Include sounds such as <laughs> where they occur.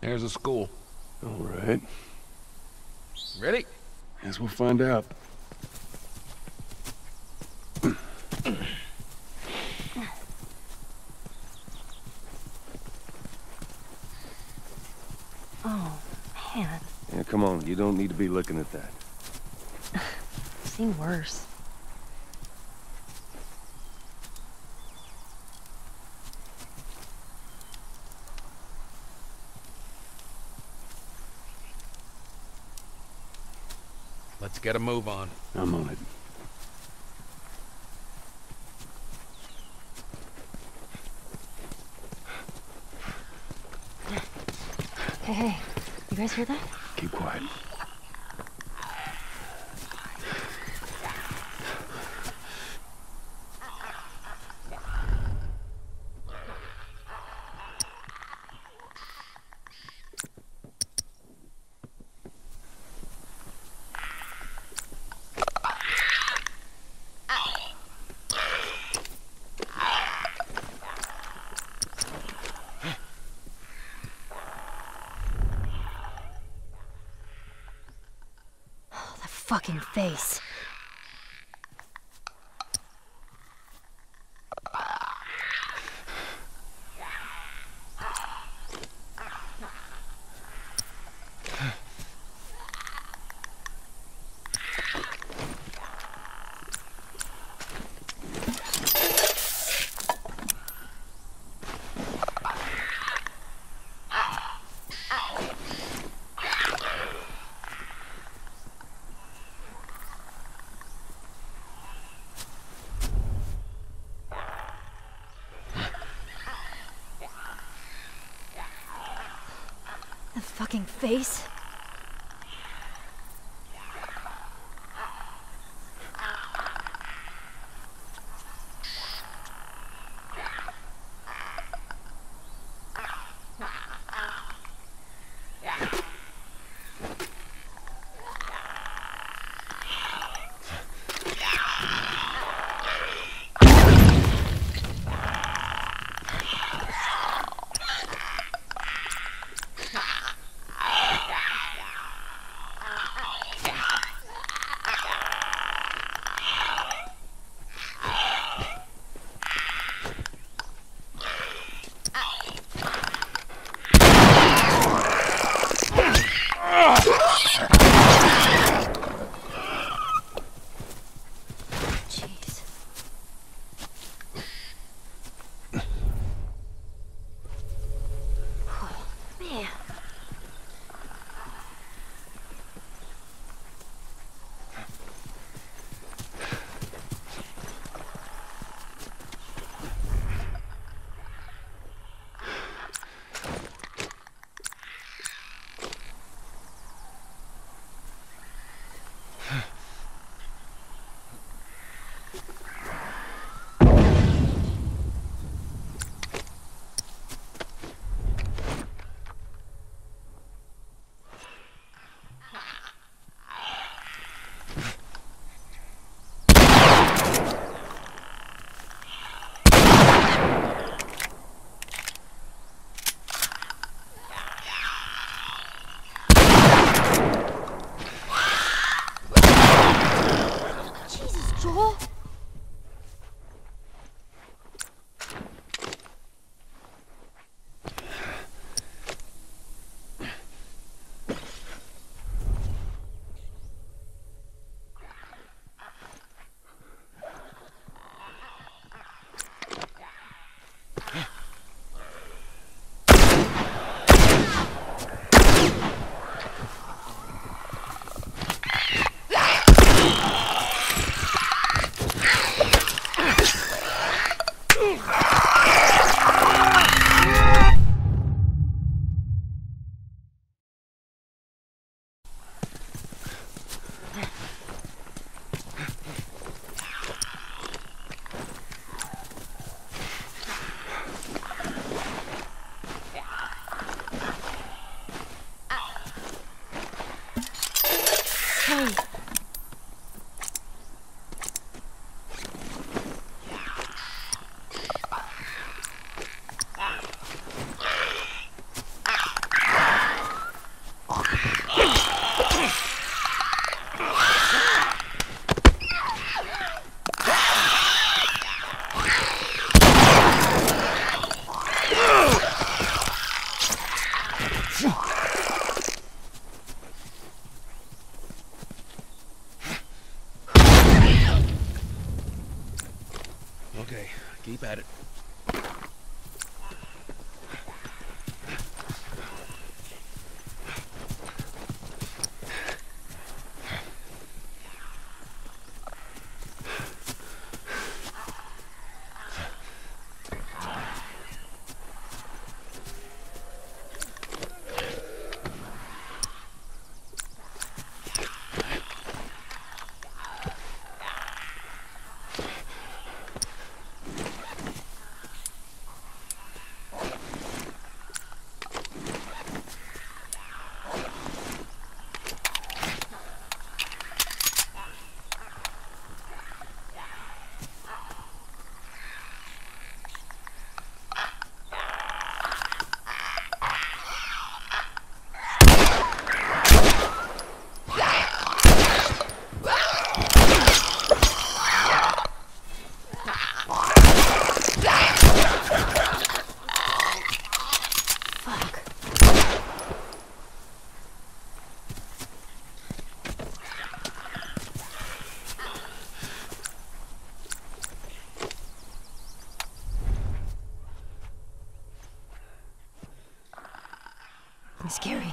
There's a school. All right. Ready? Guess we'll find out. Oh, man. Yeah, come on. You don't need to be looking at that. I've <laughs> seen worse. Let's get a move on. I'm on it. Hey, hey. You guys hear that? Keep quiet. Oh, that fucking face. That fucking face. Keep at it. Scary.